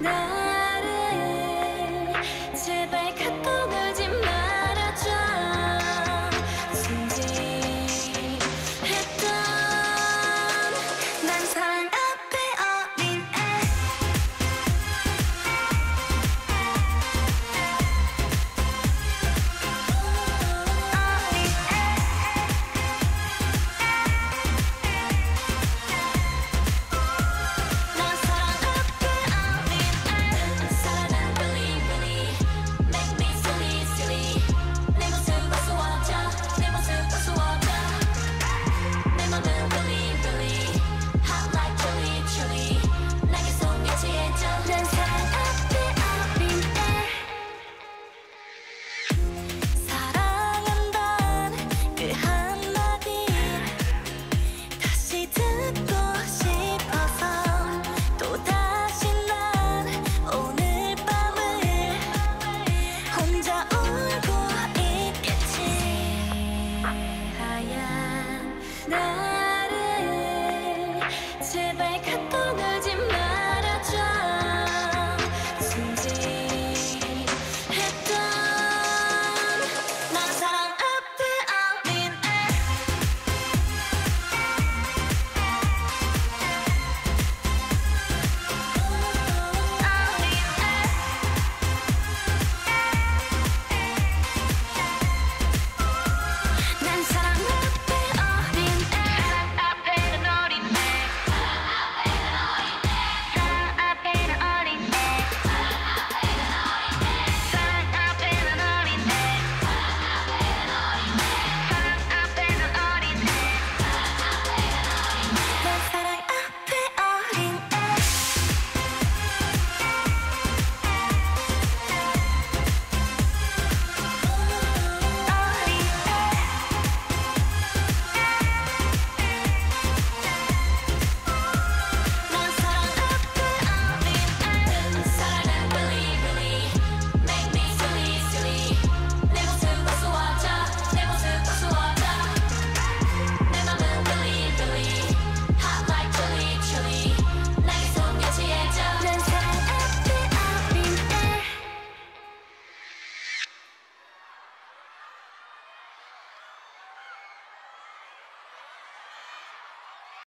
now. Bye.